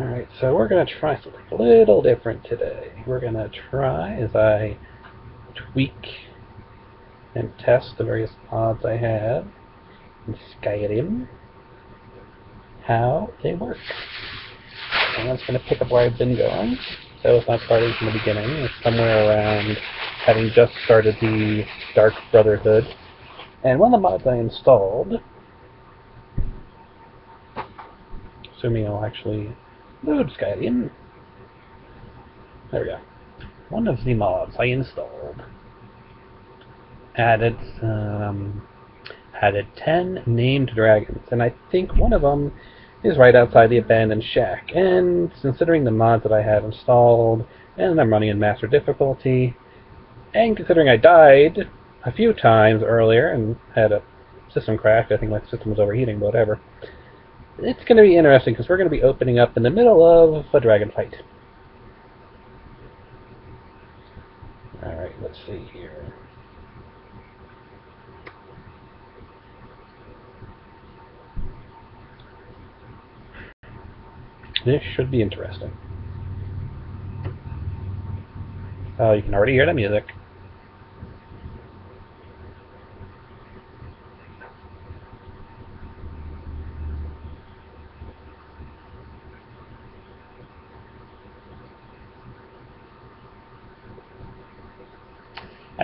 Alright, so we're going to try something a little different today. We're going to try as I tweak and test the various mods I have in Skyrim, how they work. And that's going to pick up where I've been going. So it's not starting from the beginning. It's somewhere around having just started the Dark Brotherhood. And one of the mods I installed, assuming I'll actually load Skyrim. There we go. One of the mods I installed added um, added 10 named dragons, and I think one of them is right outside the abandoned shack. And considering the mods that I have installed, and I'm running in master difficulty, and considering I died a few times earlier and had a system crash, I think my system was overheating, but whatever. It's going to be interesting because we're going to be opening up in the middle of a dragon fight. Alright, let's see here. This should be interesting. Oh, you can already hear the music.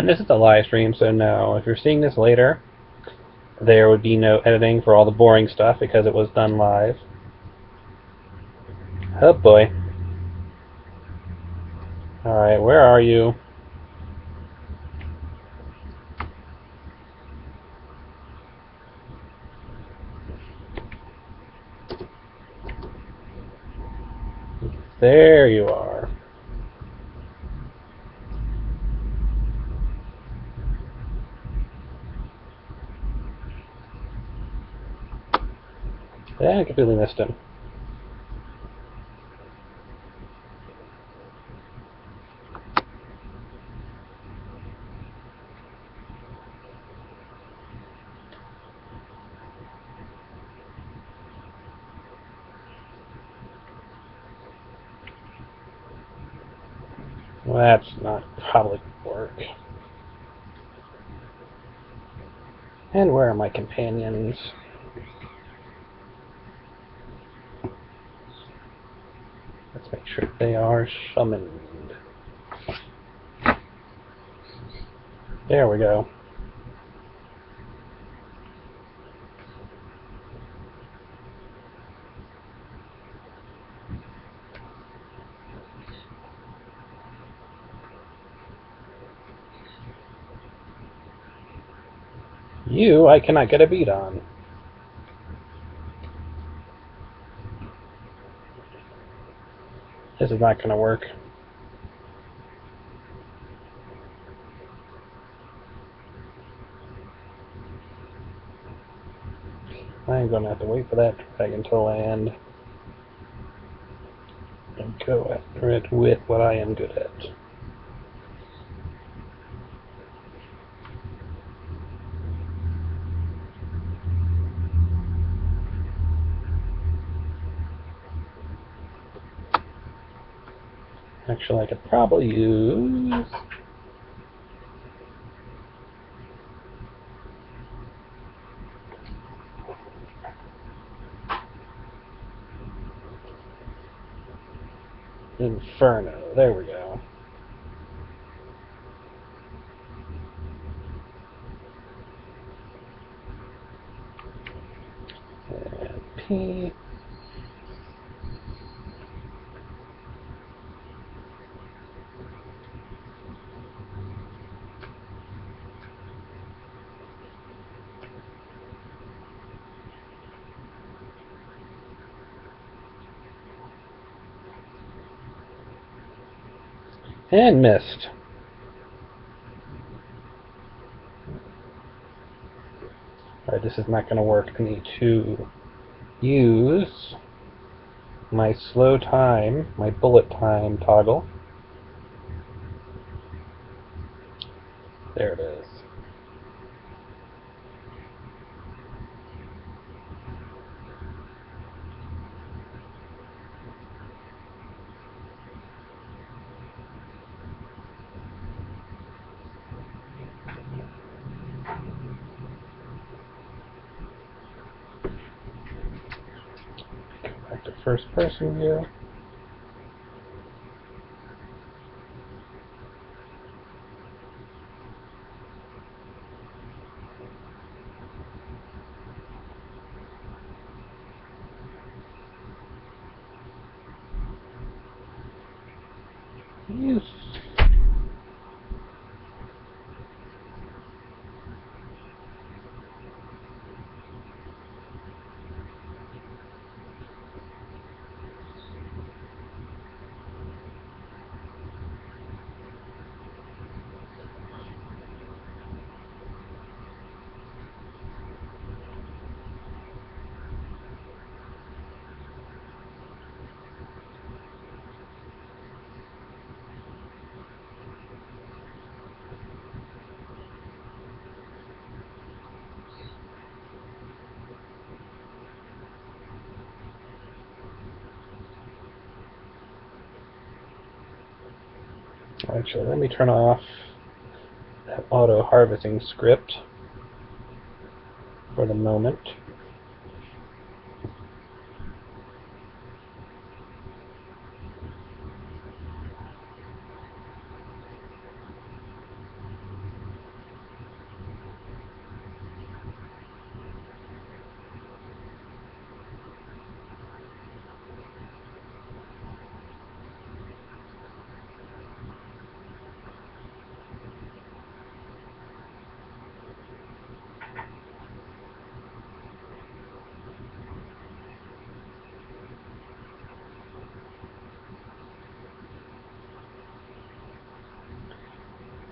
And this is a live stream, so no, if you're seeing this later, there would be no editing for all the boring stuff because it was done live. Oh boy. Alright, where are you? There you are. Yeah, I completely missed him. That's not probably work. And where are my companions? Let's make sure they are summoned. There we go. You, I cannot get a beat on. This is not going to work. I'm going to have to wait for that dragon to land and go after it with what I am good at. Actually, I could probably use... Inferno. There we go. And P. And missed. Alright, this is not going to work. I need to use my slow time, my bullet time toggle. There it is. back to first person view. Yes. Actually, let me turn off that auto harvesting script for the moment.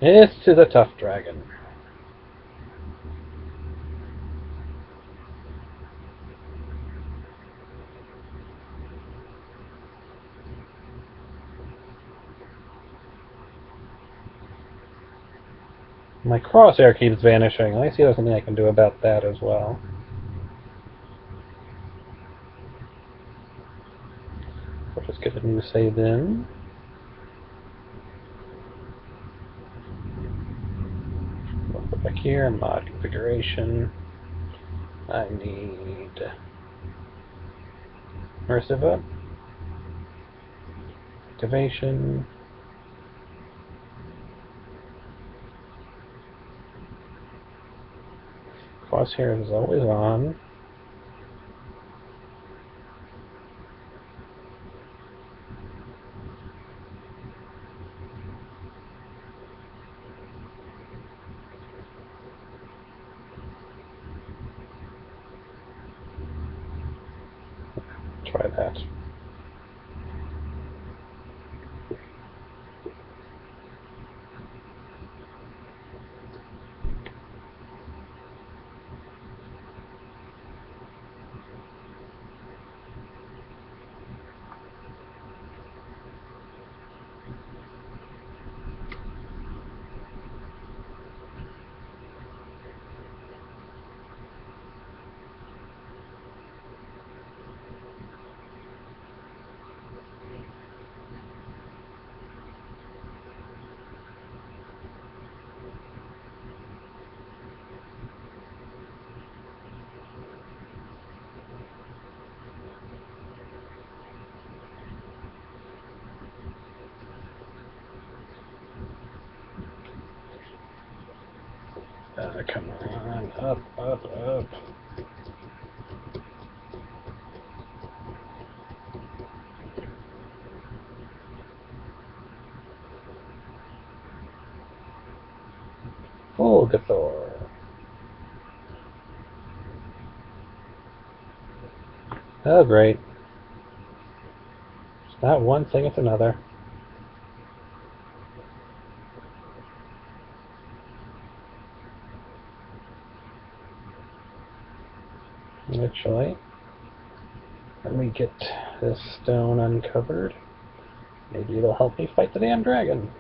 This is a tough dragon. My crosshair keeps vanishing. I see there's something I can do about that as well. I'll just get a new save in. Go back here, mod configuration. I need Mersiva. Activation. Crosshair is always on. Try that. Uh, come on, up, up, up. Volgathor. Oh, great. It's not one thing, it's another. Actually, let me get this stone uncovered. Maybe it'll help me fight the damn dragon.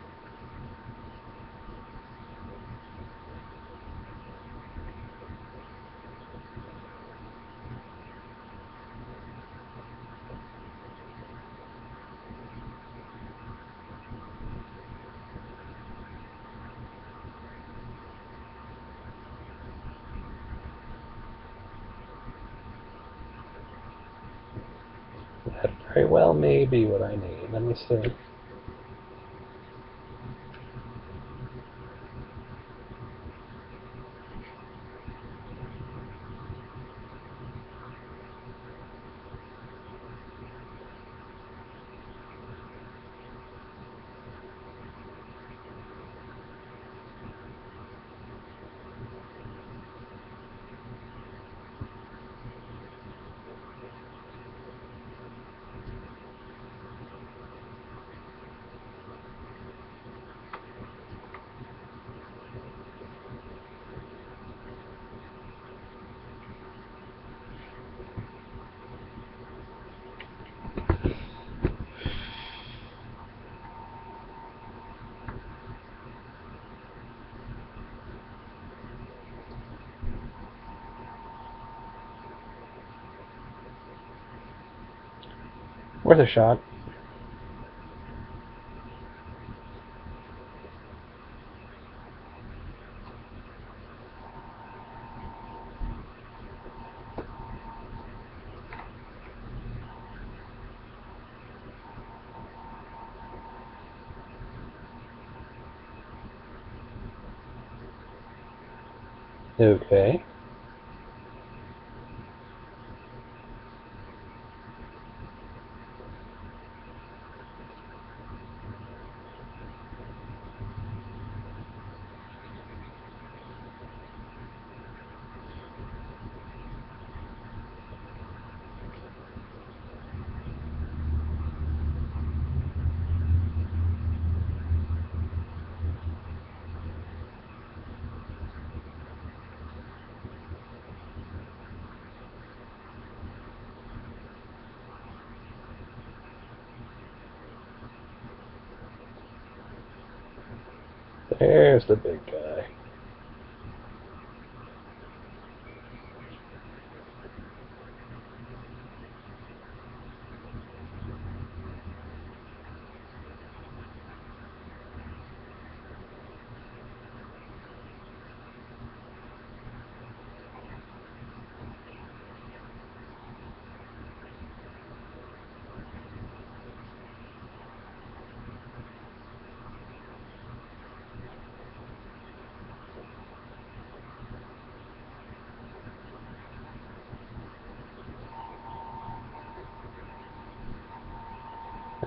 That very well may be what I need. Let me see. Worth a shot. Okay. There's the big guy.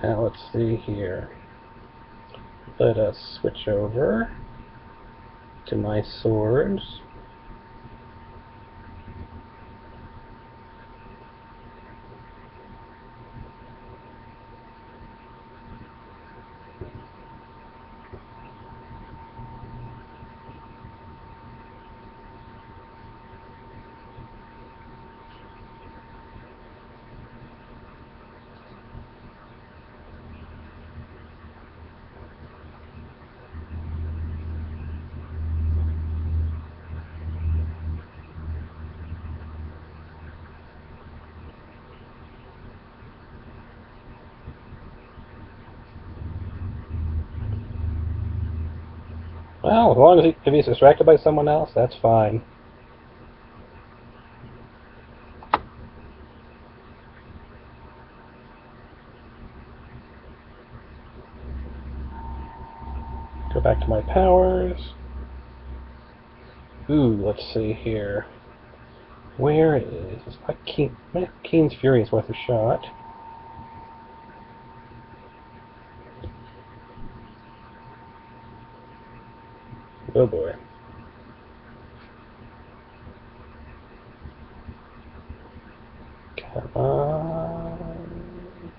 Now let's see here. Let us switch over to my swords. Well, as long as he, if he's distracted by someone else, that's fine. Go back to my powers. Ooh, let's see here. Where is my Keen, Keen's Fury is worth a shot. Oh boy. Come on.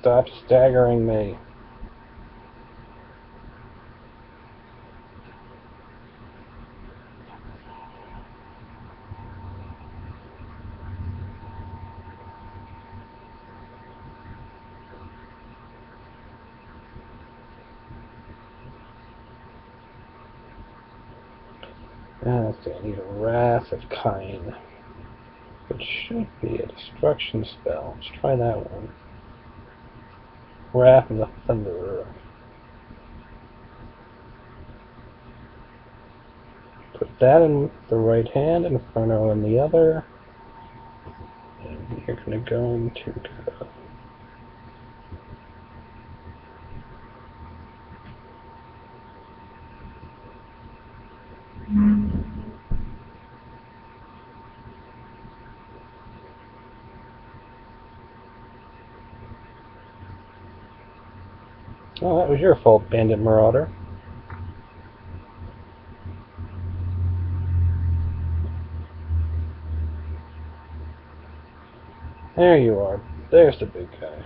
Stop staggering me. Ah, I need a Wrath of Kine. Which should be a destruction spell. Let's try that one. Wrath of the Thunderer. Put that in the right hand, Inferno in the other. And you're gonna go? Oh, that was your fault, Bandit Marauder. There you are. There's the big guy.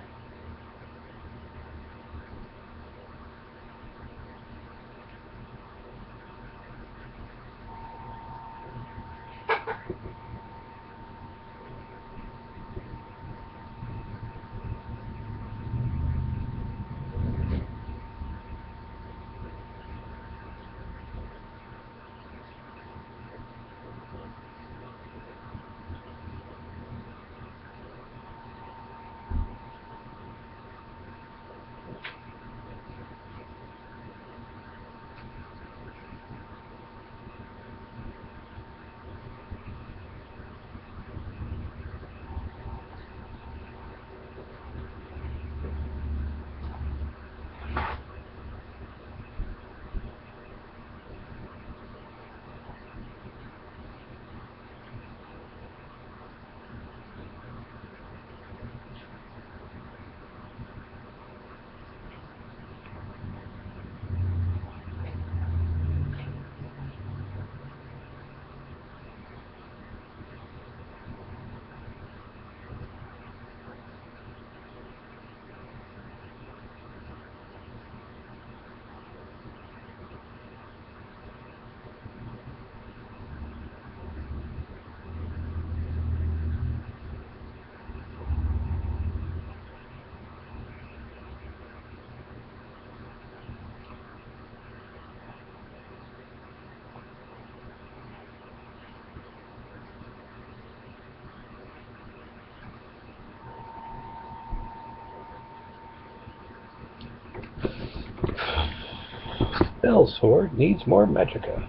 Bell Sword needs more Magicka.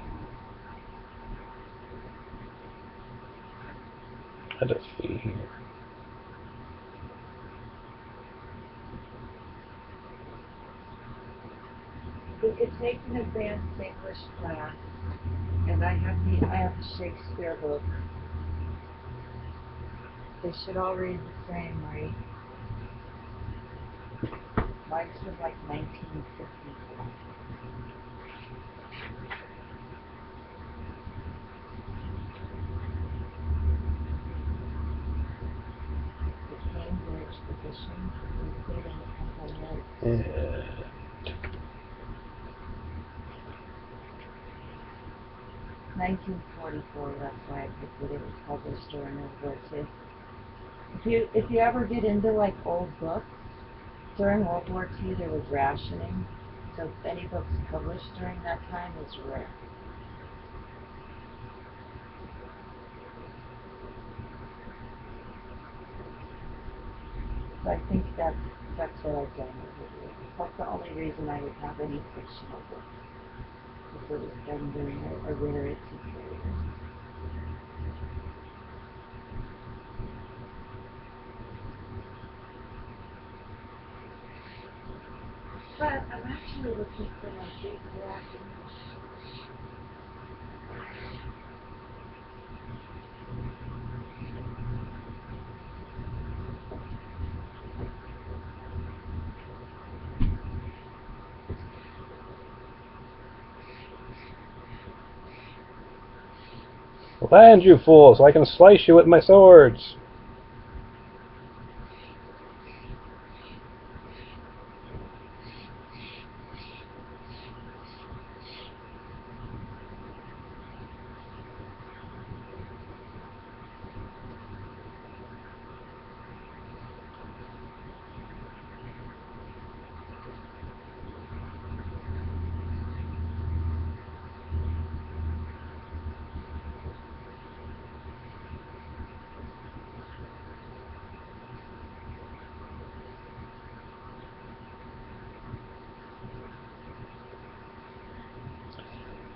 Let us see here. We could take an advanced English class, and I have the I have the Shakespeare book. They should all read the same, right? Mine's from like 1950. The Cambridge edition, including a couple notes. And 1944. That's why I picked it. It was published during World War II. If you if you ever get into like old books during World War II, there was rationing, so any books published during that time is rare. So I think that's that's what I've done over here. That's the only reason I would have any fictional books. If it was done during a, a rarity period. But I'm actually looking for my big black English. Land, you fool, so I can slice you with my swords.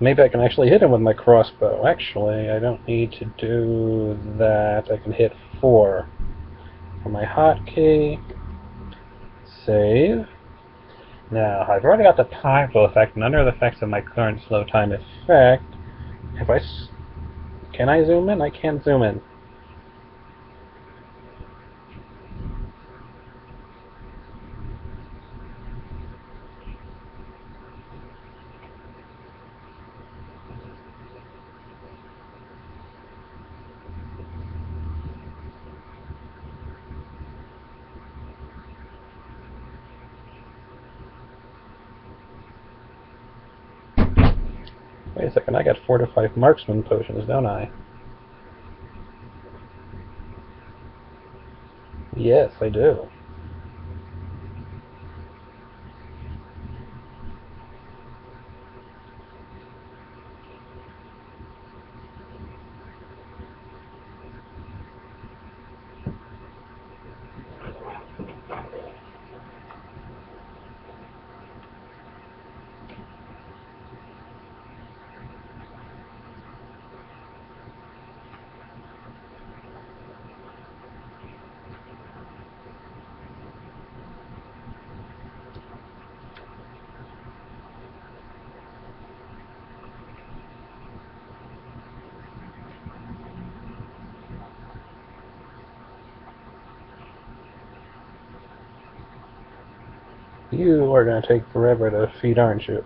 Maybe I can actually hit him with my crossbow. Actually, I don't need to do that. I can hit four. for my hotkey. Save. Now, I've already got the time flow effect, and under the effects of my current slow time effect, if I... Can I zoom in? I can't zoom in. Wait a second, I got four to five marksman potions, don't I? Yes, I do. You are going to take forever to feed, aren't you?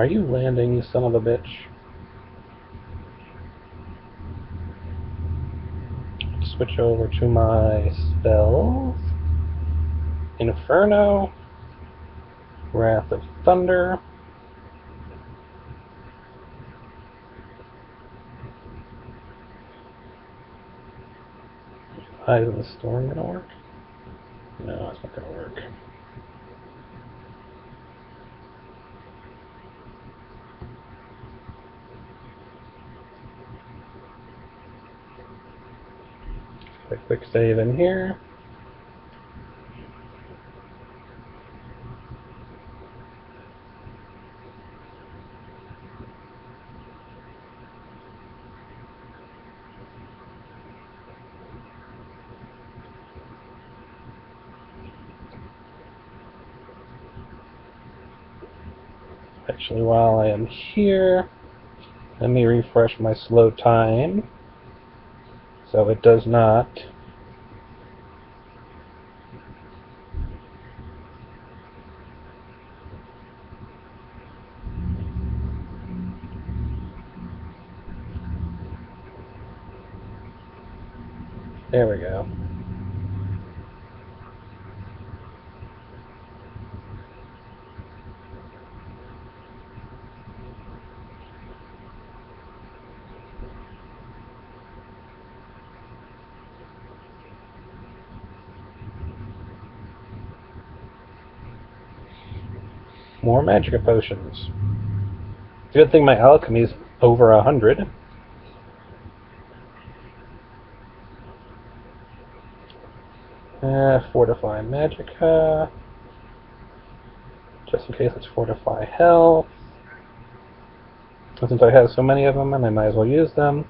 Are you landing, you son of a bitch? Switch over to my spells. Inferno. Wrath of Thunder. Eyes of the Storm gonna work? No, it's not gonna work. A quick save in here. Actually, while I am here, let me refresh my slow time so it does not There we go. More magic potions. Good thing my alchemy is over a hundred. Uh, fortify Magicka. Uh, just in case, let's fortify health. Since I have so many of them, and I might as well use them.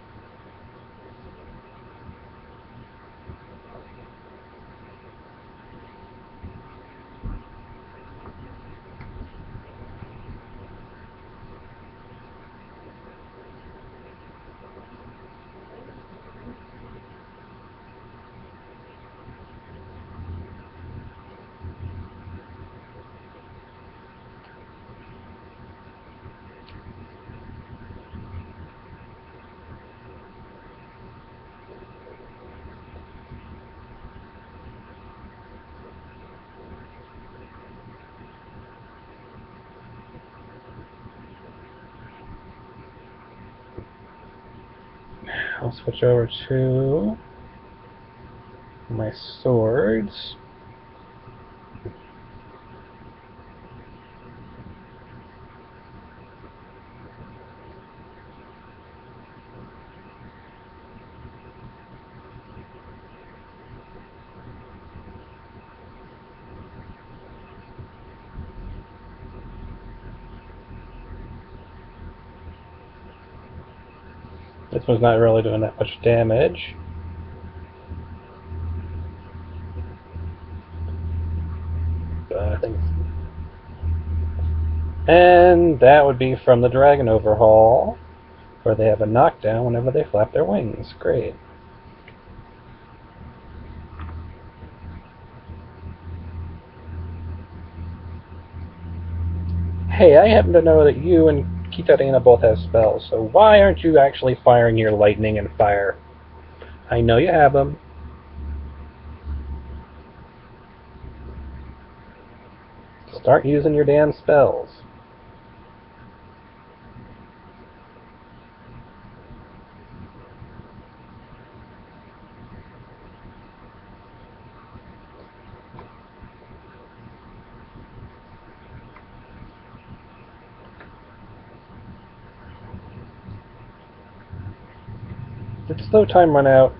Switch over to my swords. One's not really doing that much damage. I think and that would be from the Dragon Overhaul, where they have a knockdown whenever they flap their wings. Great. Hey, I happen to know that you and Kitarina both have spells, so why aren't you actually firing your lightning and fire? I know you have them. Start using your damn spells. Did slow time run out?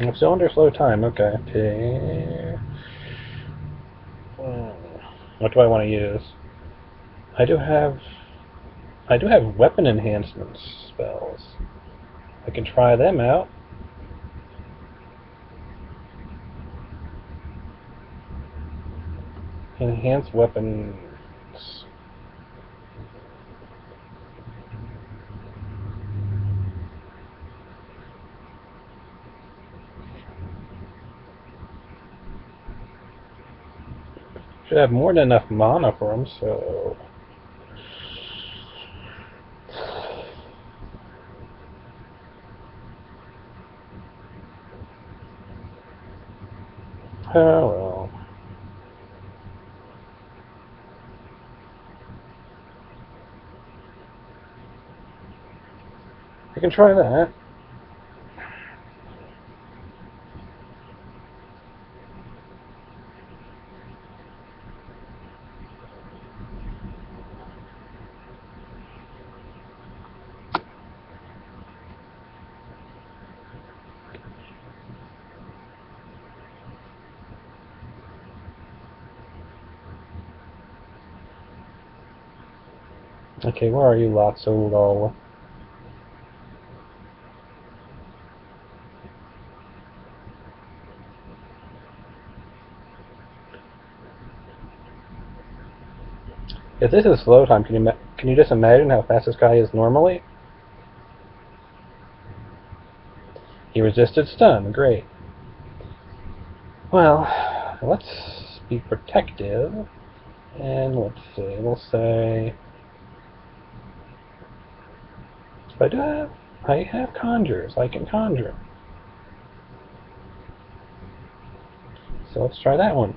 I'm still under slow time, okay. Hmm. What do I want to use? I do have I do have weapon enhancement spells. I can try them out. Enhance weapons. Should have more than enough mana for them, so... Oh well. I can try that. Okay, where are you, Lotso lol? If this is slow time, can you can you just imagine how fast this guy is normally? He resisted stun, great. Well, let's be protective, and let's see, we'll say... I do have, I have conjures, I can conjure. So let's try that one.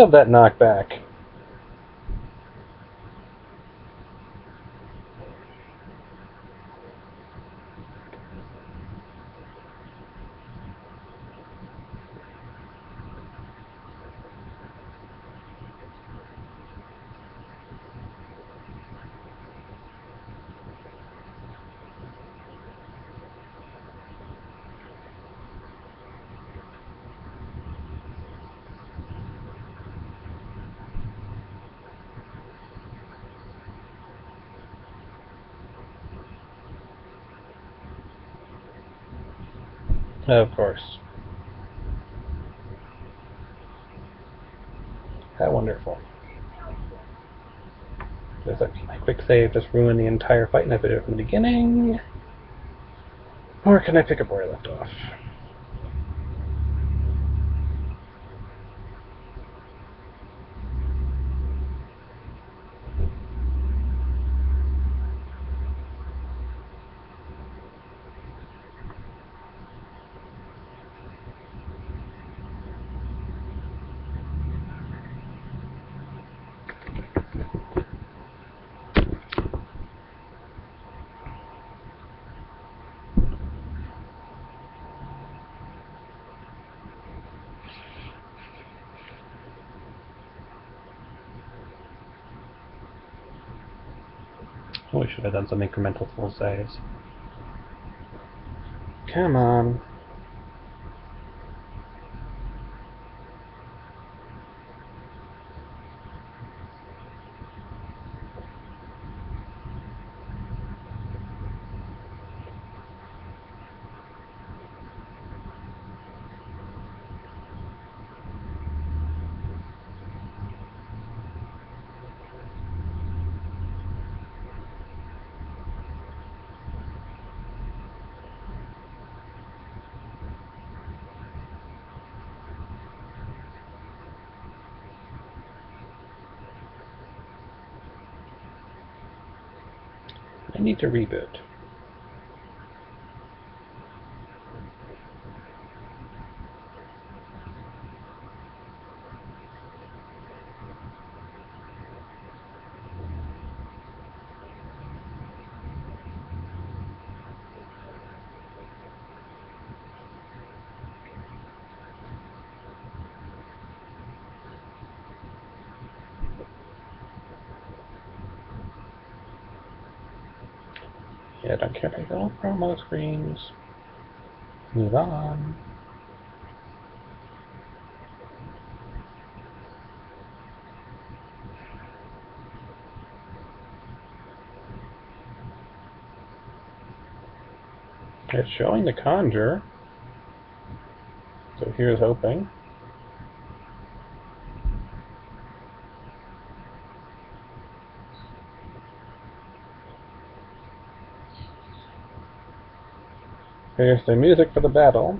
Love that knockback. Of course. How wonderful. That mean my quick save just ruined the entire fight and I to do it from the beginning? Or can I pick up where I left off? Oh, we should have done some incremental full saves. Come on. I need to reboot. Yeah, don't care about little promo screens. Move on. It's showing the conjure. So here's hoping. Here's the music for the battle.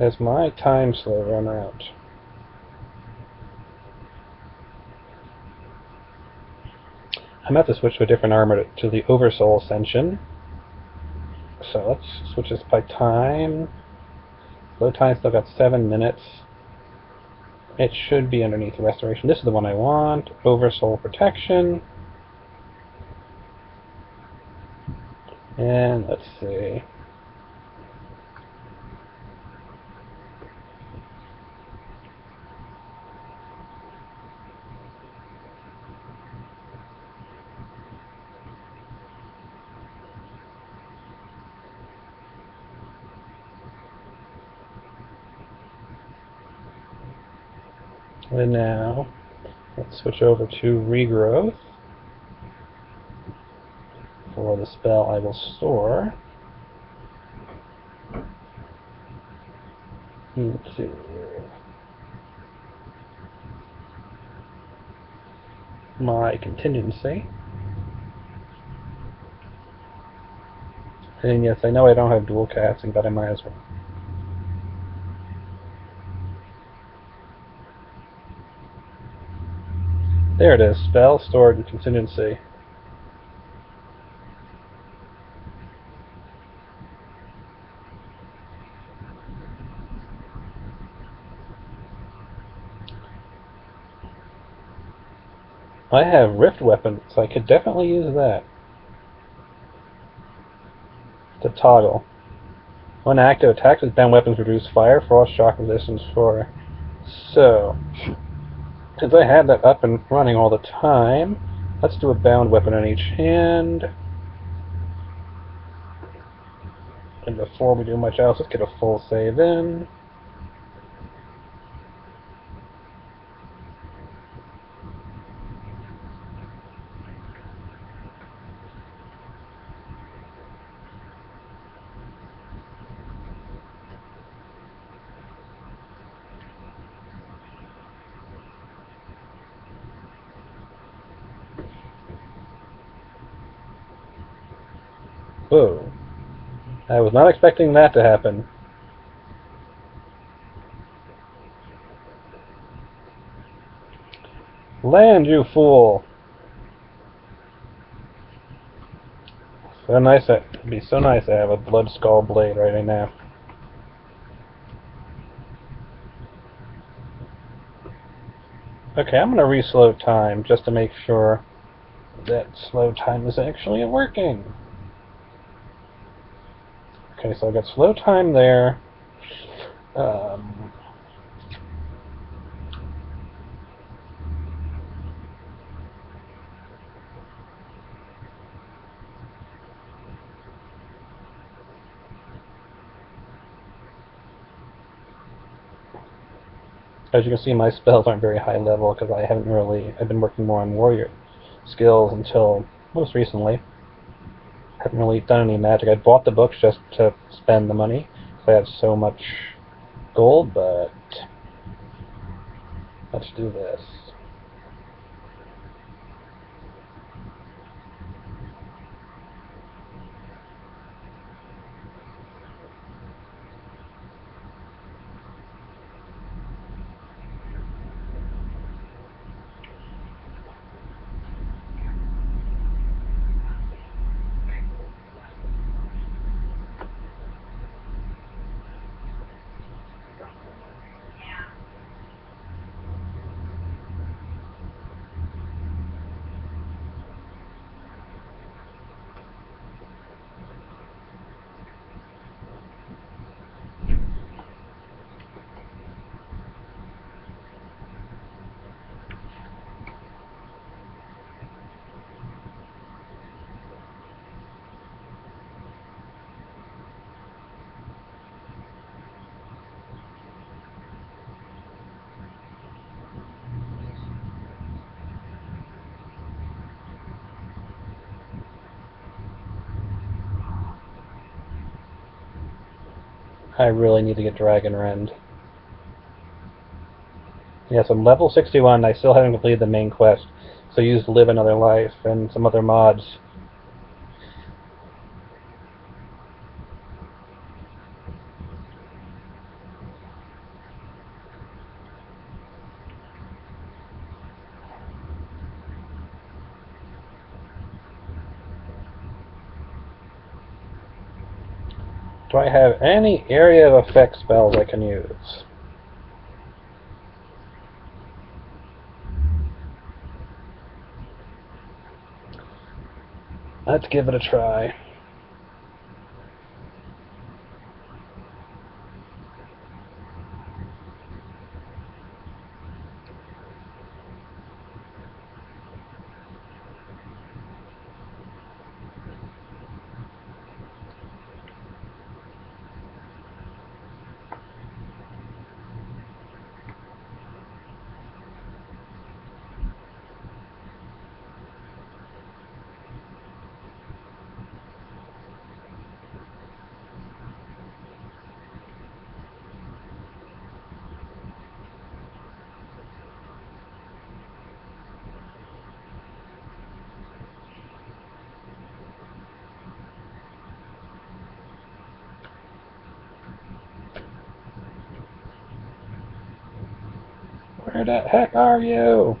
As my time slow run out. I'm about to switch to a different armor to, to the Oversoul Ascension. So let's switch this by time. Low time still got seven minutes. It should be underneath the Restoration. This is the one I want. Oversoul Protection. And let's see. And now, let's switch over to regrowth. For the spell, I will store into my contingency. And yes, I know I don't have dual casting, but I might as well. There it is, spell stored in contingency. I have rift weapons, so I could definitely use that. To toggle. When active, attacks banned weapons reduce fire, frost, shock resistance for. So, since I had that up and running all the time, Let's do a bound weapon on each hand. And before we do much else, let's get a full save in. Whoa. I was not expecting that to happen. Land, you fool! So nice, that, it'd be so nice to have a Bloodskal Blade right now. Okay, I'm gonna re-slow time just to make sure that slow time is actually working. Okay, so I got slow time there. Um, as you can see, my spells aren't very high level because I haven't really. I've been working more on warrior skills until most recently haven't really done any magic. I bought the books just to spend the money because I have so much gold, but let's do this. I really need to get Dragon Rend. Yes, I'm level 61. I still haven't completed the main quest. So I used Live Another Life and some other mods. Do I have any area of effect spells I can use? Let's give it a try. The heck are you?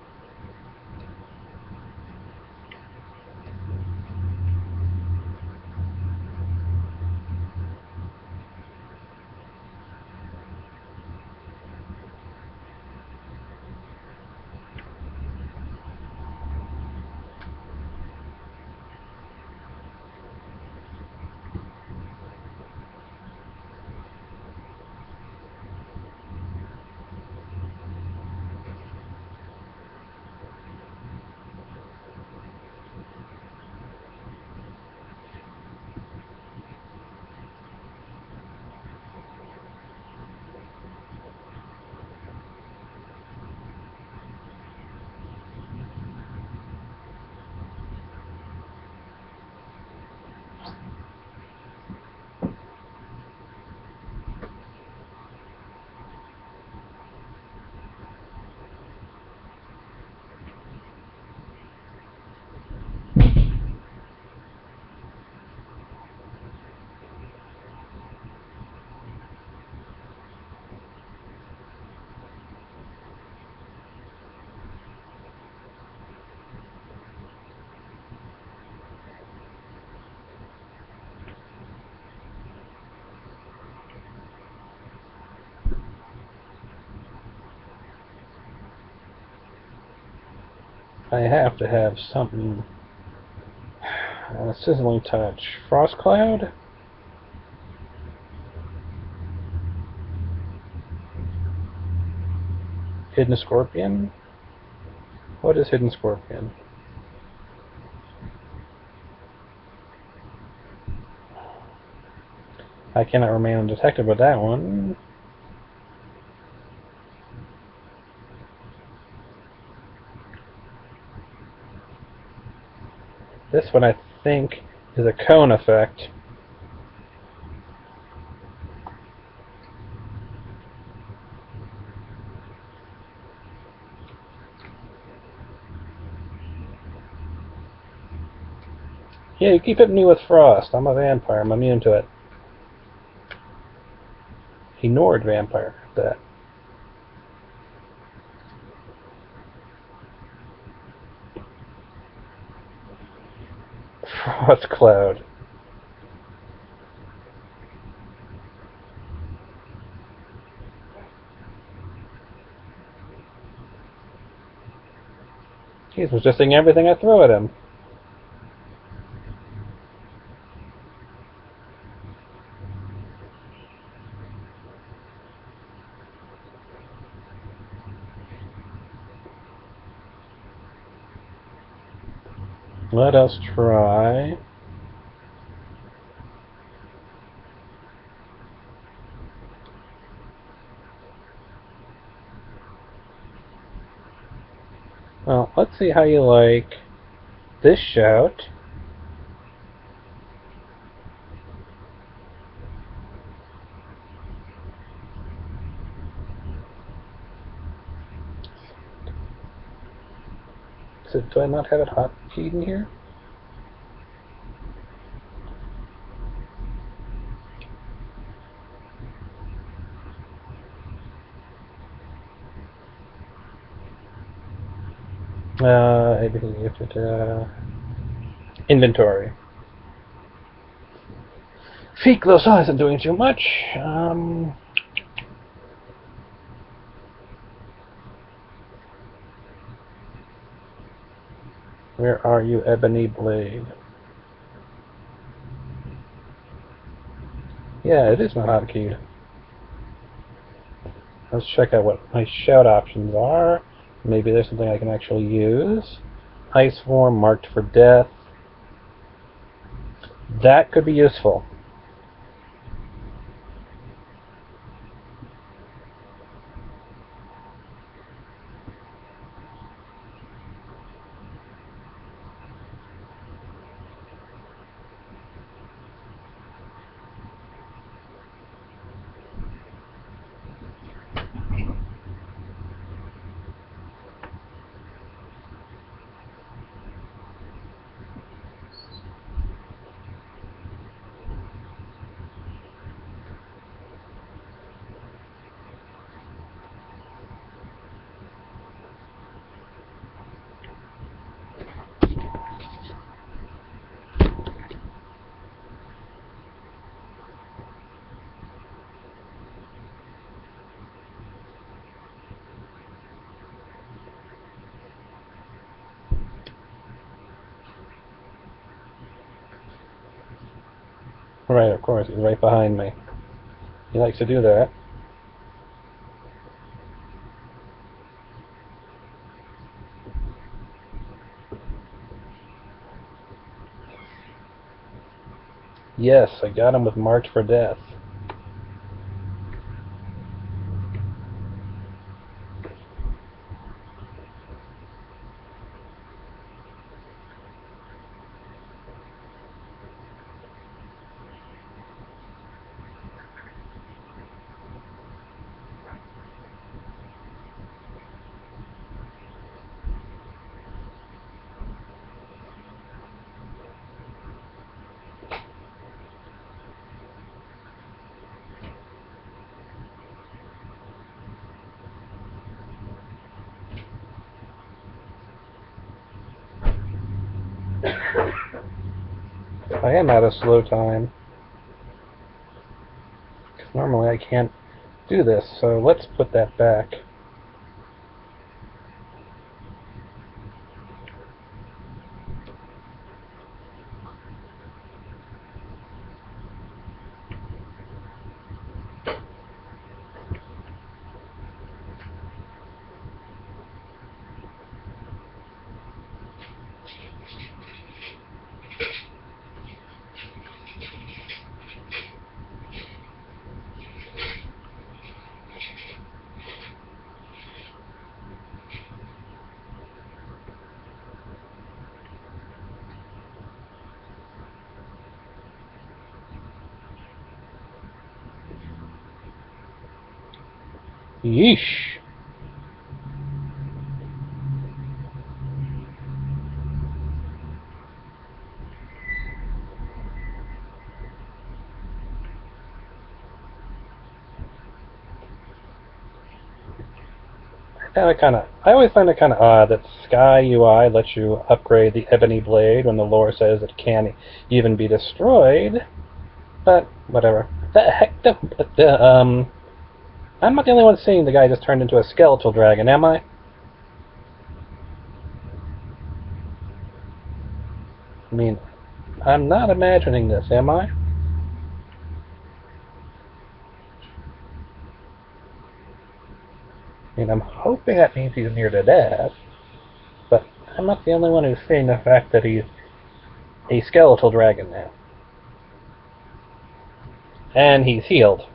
I have to have something. Uh, sizzling touch. Frost cloud? Hidden scorpion? What is hidden scorpion? I cannot remain undetected with that one. One I think is a cone effect. Yeah, you keep hitting me with frost. I'm a vampire. I'm immune to it. Ignored vampire. That. Frost cloud. He's resisting everything I throw at him. Let us try. Well, let's see how you like this shout. So do I not have it hotkeyed in here? Uh, you have to, uh, inventory. Feeklos isn't doing too much. Um, where are you, Ebony Blade? Yeah, it is not hotkeyed. Let's check out what my shout options are. Maybe there's something I can actually use. Ice form marked for death. That could be useful. Right, of course, he's right behind me. He likes to do that. Yes, I got him with Marked for Death. At a slow time. normally I can't do this, so let's put that back. Yeesh. I found it kind of. I always find it kind of odd that Sky UI lets you upgrade the Ebony Blade when the lore says it can't even be destroyed. But whatever. The heck, the, the um. I'm not the only one seeing the guy just turned into a skeletal dragon, am I? I mean, I'm not imagining this, am I? Mean, I'm hoping that means he's near to death, but I'm not the only one who's seeing the fact that he's a skeletal dragon now. And he's healed.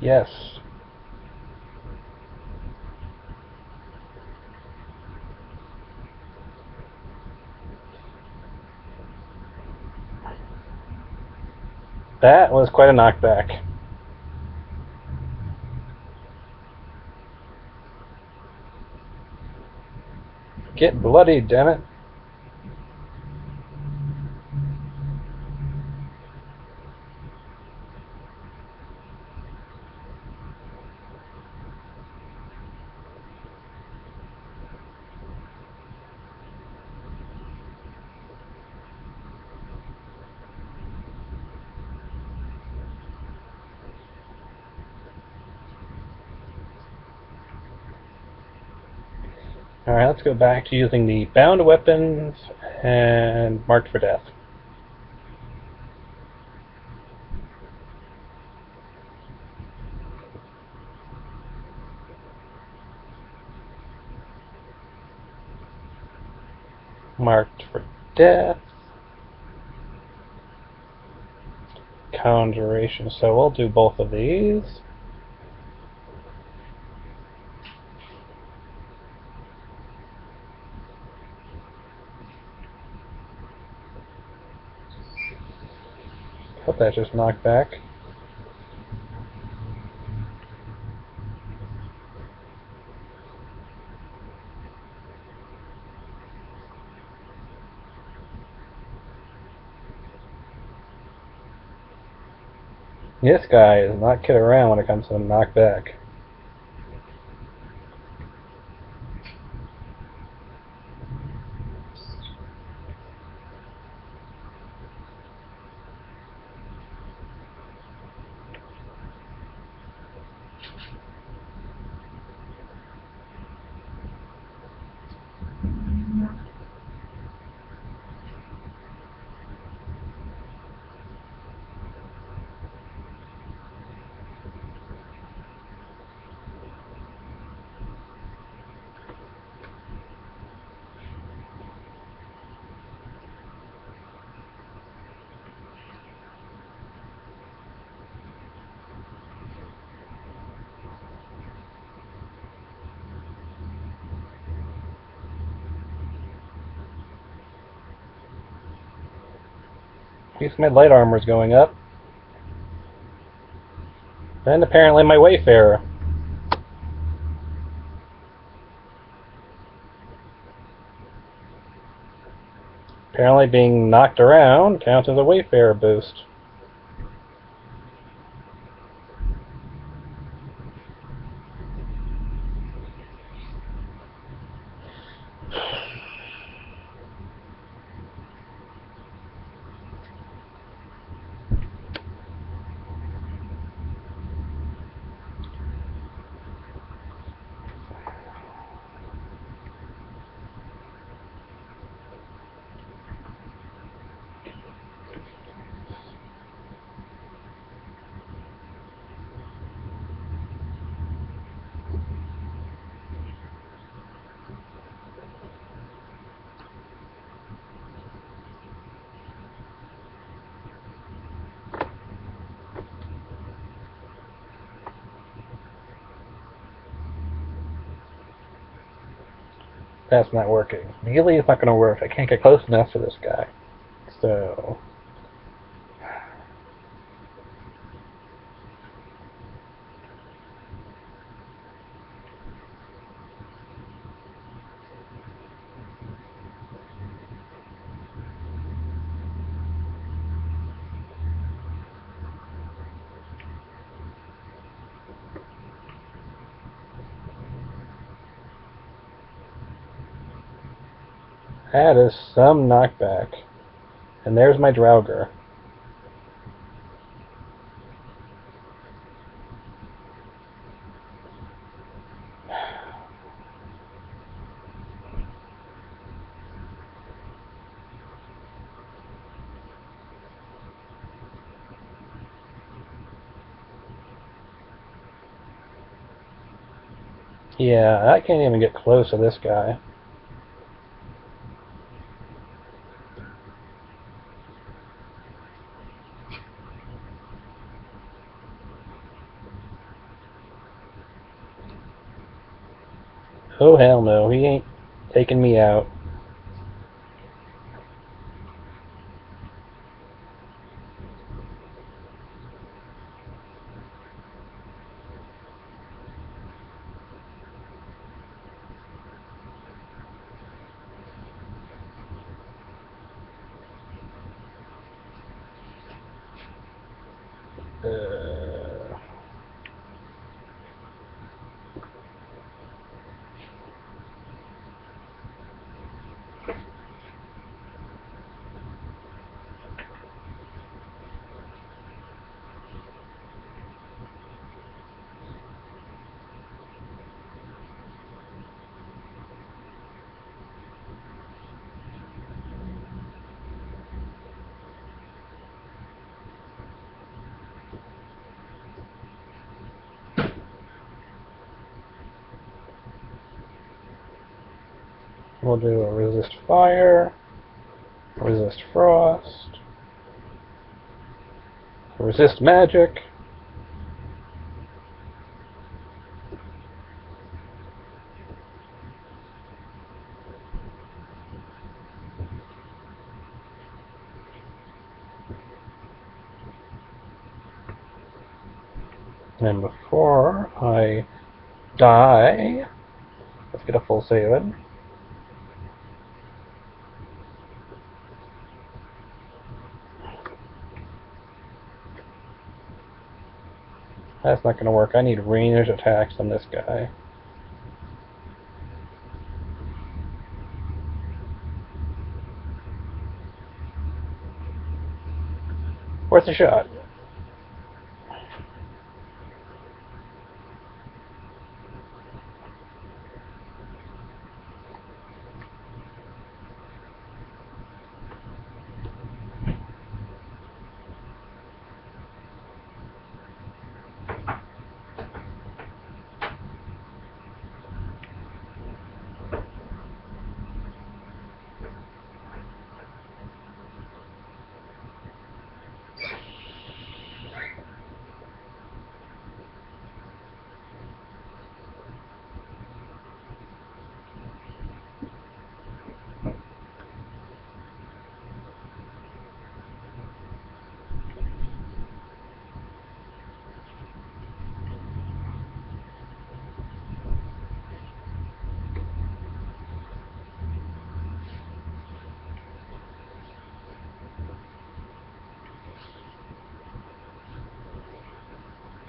Yes. That was quite a knockback. Get bloody, damn it. Alright, let's go back to using the bound weapons and marked for death. Marked for death. Conjuration, so we'll do both of these. That just knocked back. This guy is not kidding around when it comes to knockback. At my light armor is going up. And apparently my Wayfarer. Apparently being knocked around counts as a Wayfarer boost. That's not working. Melee is not going to work. I can't get close enough to this guy. So... That is some knockback. And there's my Draugr. Yeah, I can't even get close to this guy. Oh hell no, he ain't taking me out. Uh, We'll do a resist fire, resist frost, resist magic. And before I die, let's get a full save in. That's not going to work. I need ranged attacks on this guy. Worth a shot.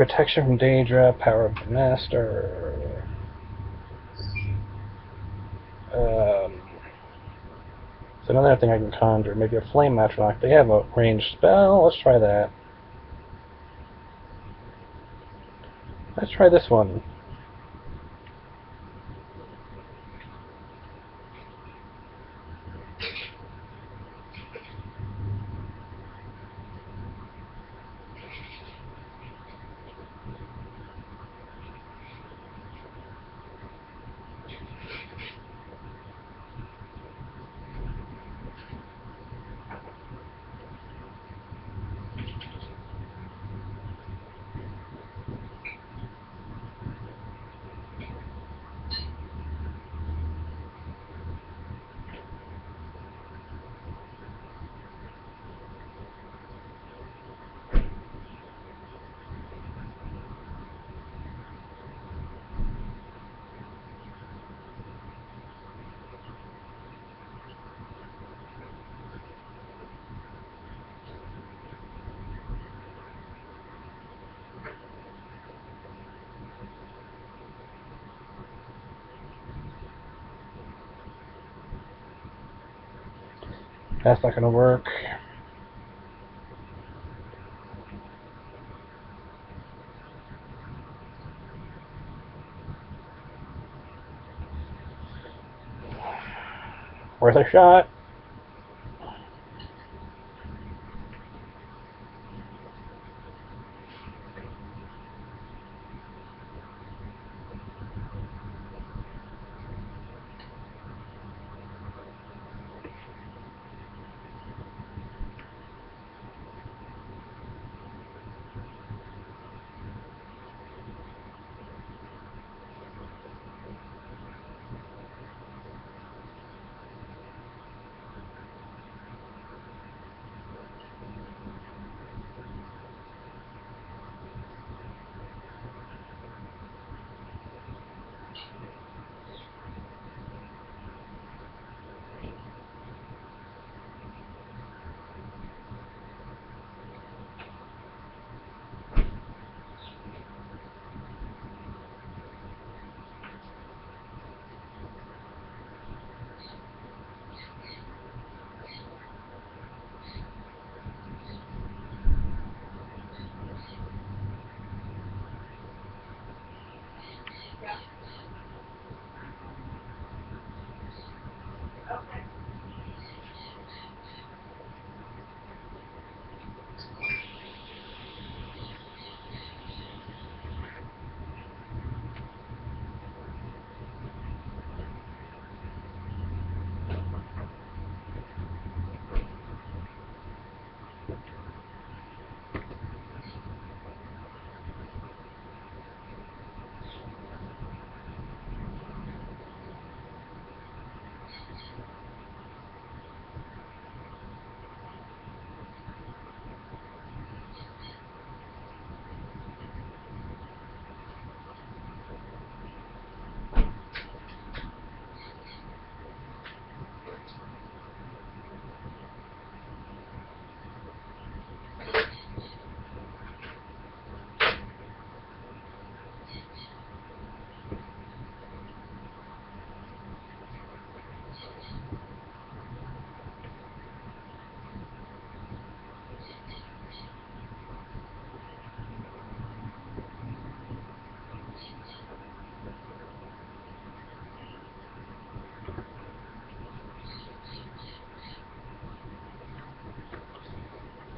Protection from Daedra, Power of the Master. Um, so another thing I can conjure, maybe a Flame Atronach. They have a ranged spell. Let's try that. Let's try this one. That's not gonna work. Worth a shot.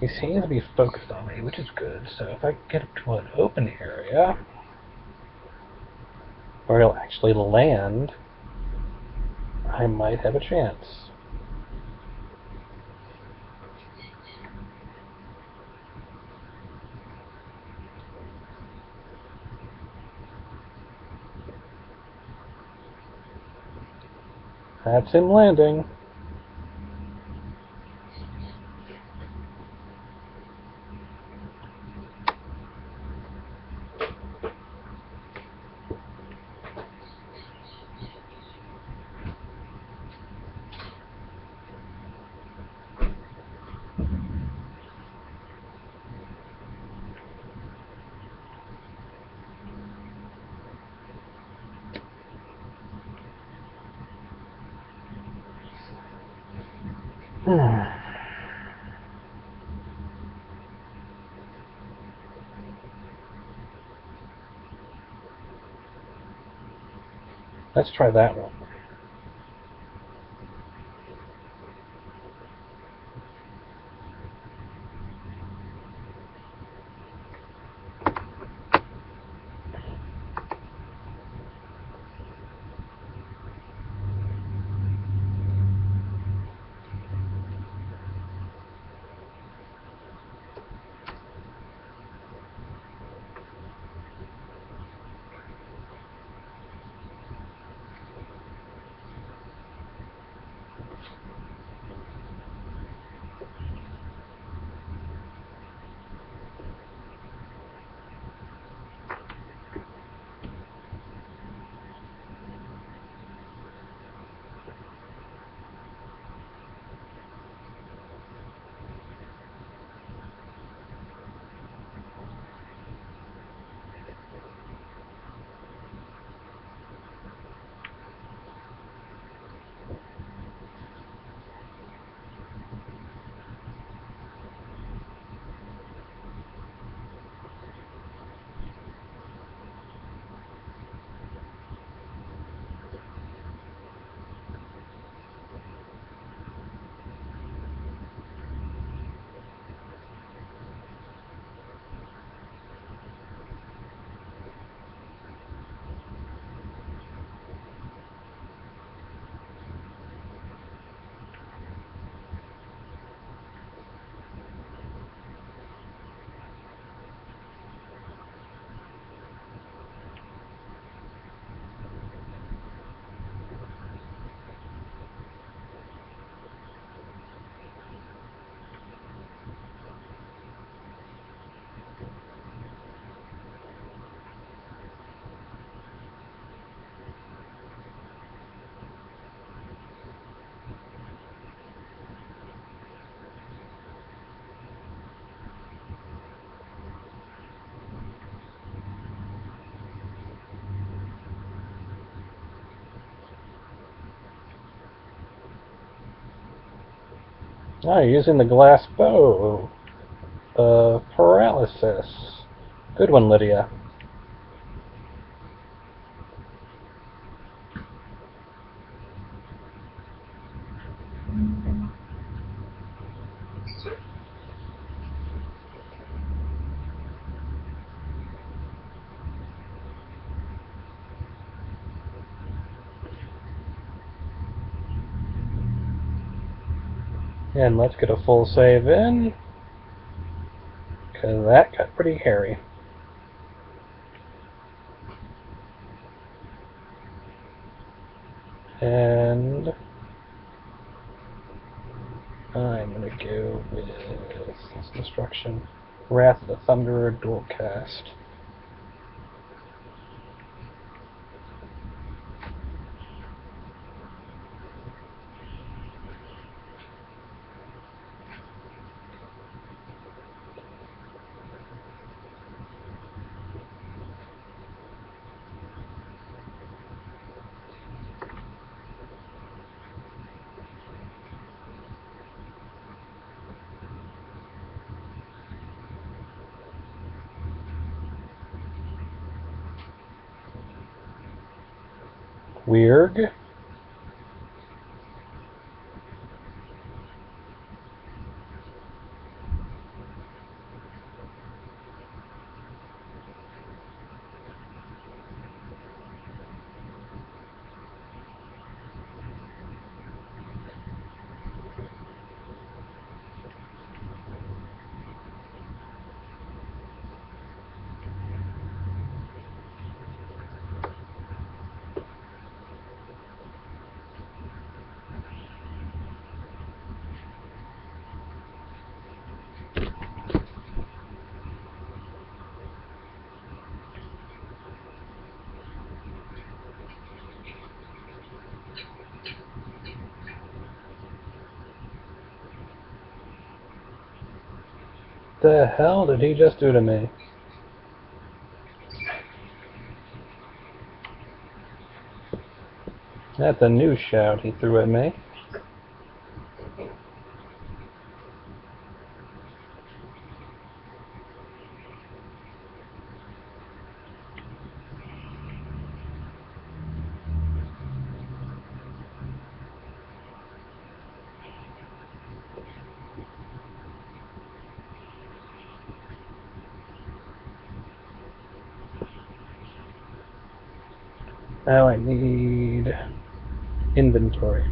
He seems to be focused on me, which is good. So if I get up to an open area where he'll actually land, I might have a chance. That's him landing. Let's try that one. Ah, using the glass bow. Uh, paralysis. Good one, Lydia. And let's get a full save in. Because that got pretty hairy. And I'm gonna go with destruction. Wrath of the Thunderer dual cast. The hell did he just do to me? That's a new shout he threw at me. Now I need inventory.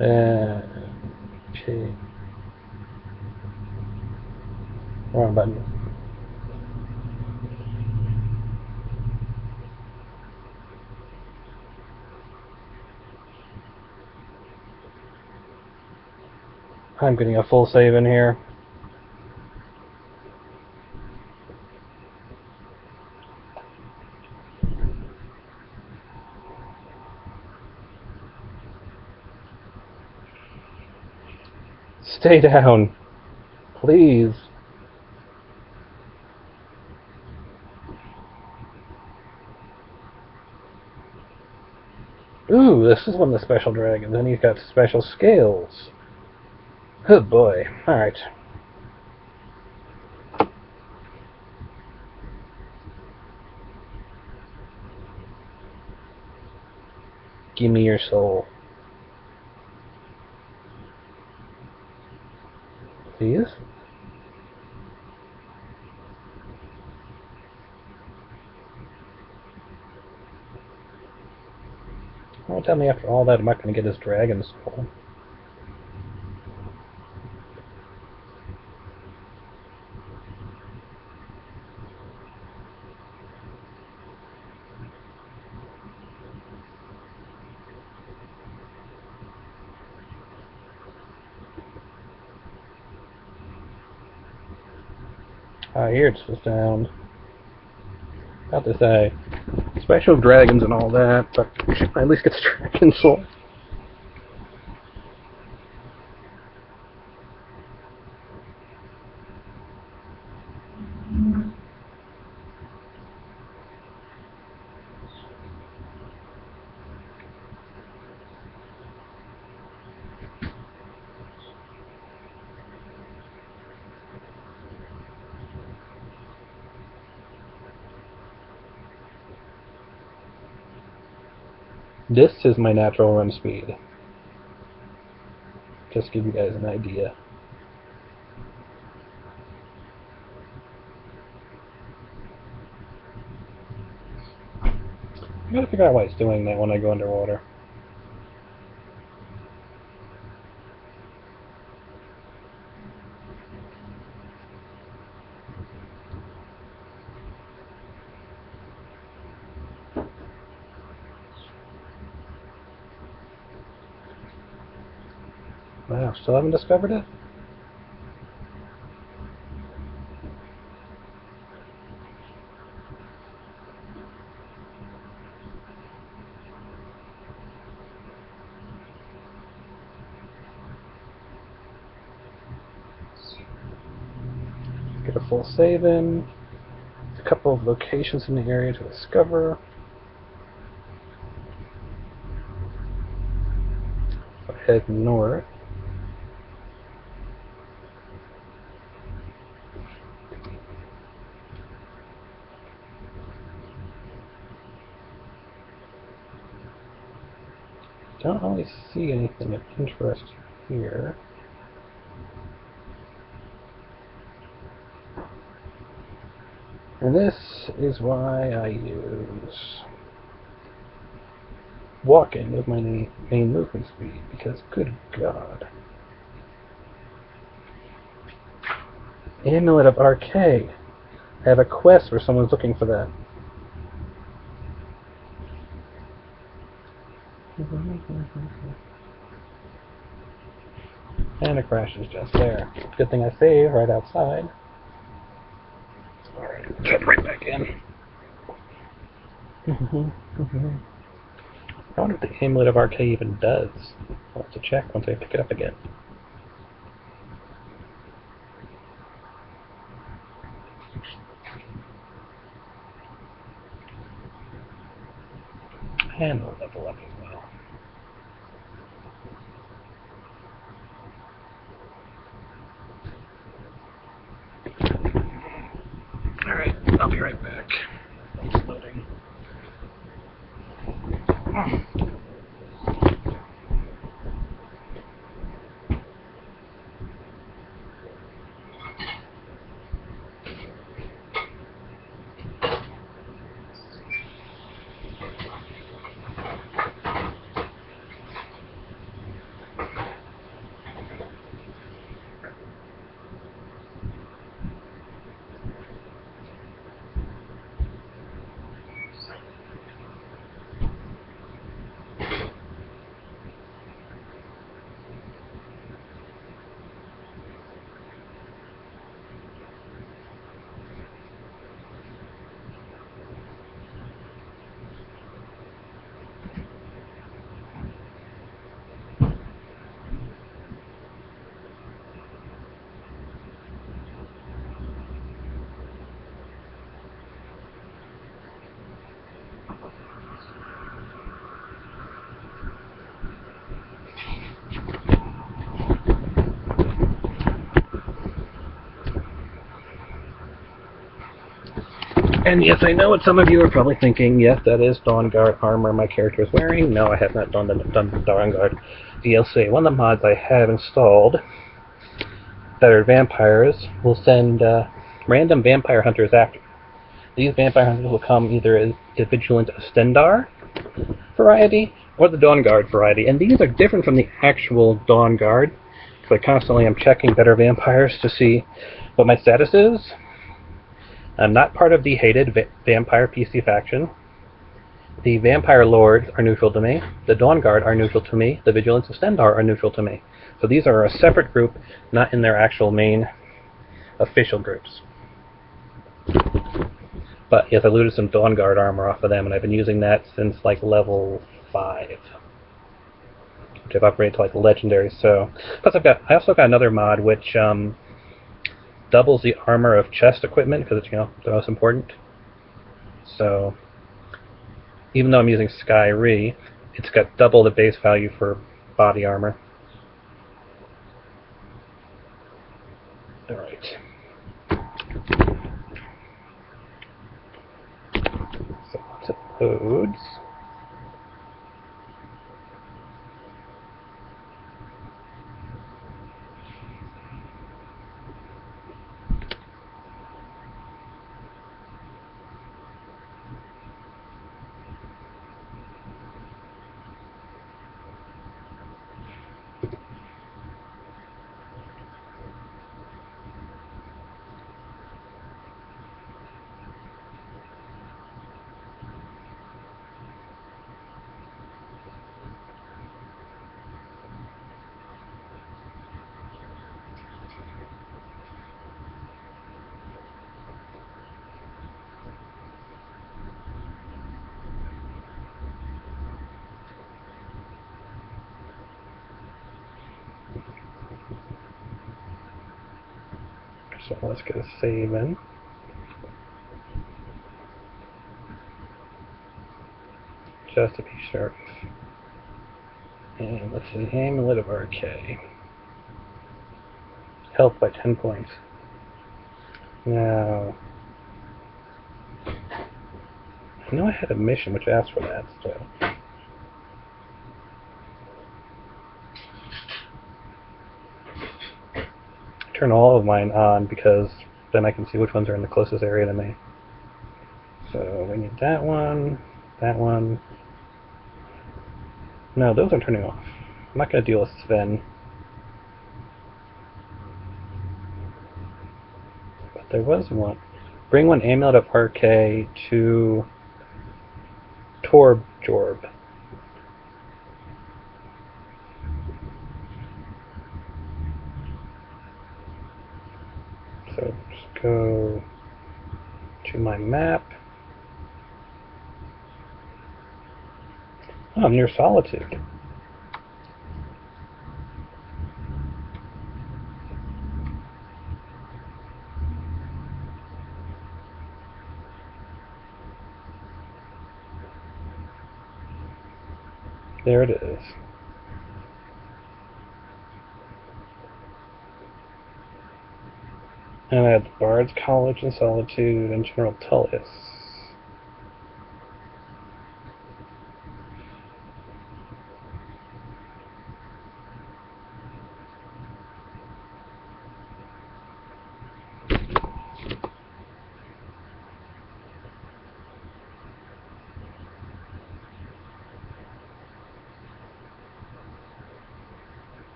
Uh, P. Wrong button. I'm getting a full save in here. Stay down. Please. Ooh, this is one of the special dragons, and he's got special scales. Good boy. Alright. Give me your soul. Please? Don't tell me after all that I'm not going to get his dragon soul. Pirates was down. About to say, special dragons and all that, but at least get the dragon soul. This is my natural run speed. Just give you guys an idea. I gotta figure out why it's doing that when I go underwater. Wow, still haven't discovered it? Get a full save in. A couple of locations in the area to discover. Head north. I don't really see anything of interest here. And this is why I use walking with my main movement speed, because good god. Amulet of Arkay. I have a quest where someone's looking for that. And a crash is just there. Good thing I saved right outside. Alright, jump right back in. I wonder if the Amulet of Arkay even does. I'll have to check once I pick it up again. And we'll level up as well. Alright, I'll be right back. It's loading. And yes, I know what some of you are probably thinking. Yes, that is Dawn Guard armor my character is wearing. No, I have not done the, done the Dawn Guard DLC. One of the mods I have installed that are vampires will send uh, random vampire hunters after. These vampire hunters will come either as the Vigilant Stendarr variety or the Dawn Guard variety. And these are different from the actual Dawn Guard. Because I constantly am checking better vampires to see what my status is. I'm not part of the hated va vampire PC faction. The Vampire Lords are neutral to me. The Dawn Guard are neutral to me. The Vigilants of Stendarr are neutral to me. So these are a separate group, not in their actual main official groups. But yes, I looted some Dawn Guard armor off of them, and I've been using that since like level five, which I've upgraded to like legendary. So, plus I've got I also got another mod which um, doubles the armor of chest equipment because it's you know the most important. So, even though I'm using Sky Re, it's got double the base value for body armor. So once it loads. So let's get a save in. Just to be sure. And let's see, Amulet of Arkay. Health by 10 points. Now, I know I had a mission which asked for that, so. Turn all of mine on because then I can see which ones are in the closest area to me. So we need that one, that one. No, those are turning off. I'm not going to deal with Sven. But there was one. Bring one amulet of Arkay to Torb Jorb. So just go to my map. Oh, I'm near Solitude. There it is. And the Bard's College in Solitude and General Tullius. I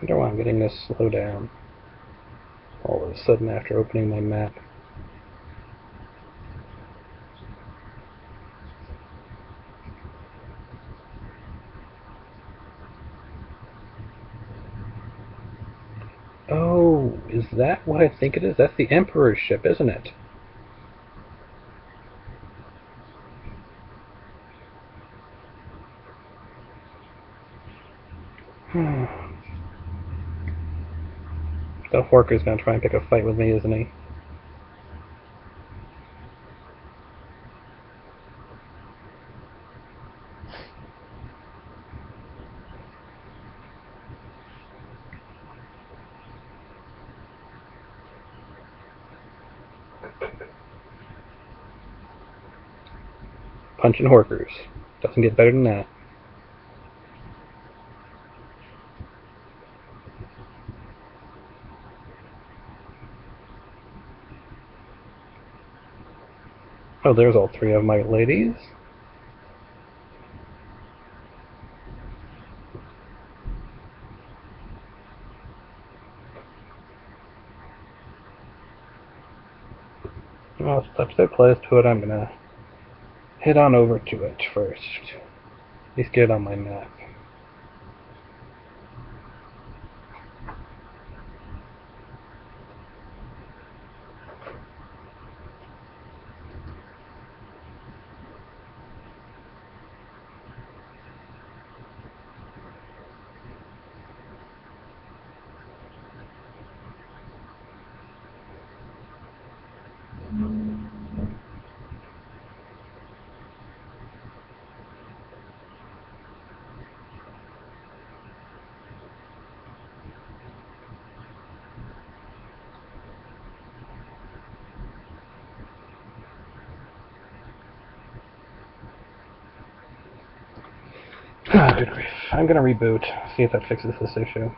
wonder why I'm getting this slow down all of a sudden after opening my map. Oh, is that what I think it is? That's the Emperor's ship, isn't it? Horker's gonna try and pick a fight with me, isn't he? Punching Horkers. Doesn't get better than that. Oh, there's all three of my ladies. so close to it, I'm gonna head on over to it first. At least get it on my map. Ah, good grief. I'm gonna reboot, see if that fixes this issue.